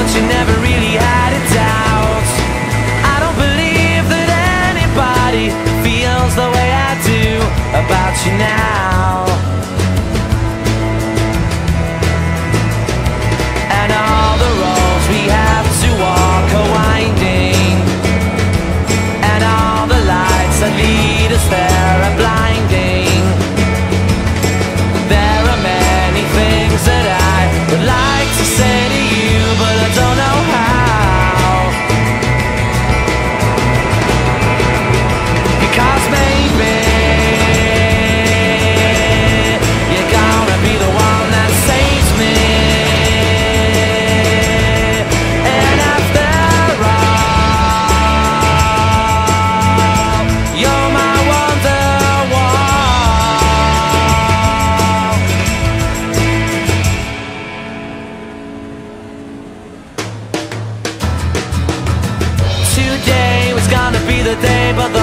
but you never really had a doubt. I don't believe that anybody feels the way I do about you now. And all the roads we have to walk are winding, and all the lights that lead us there the day, but the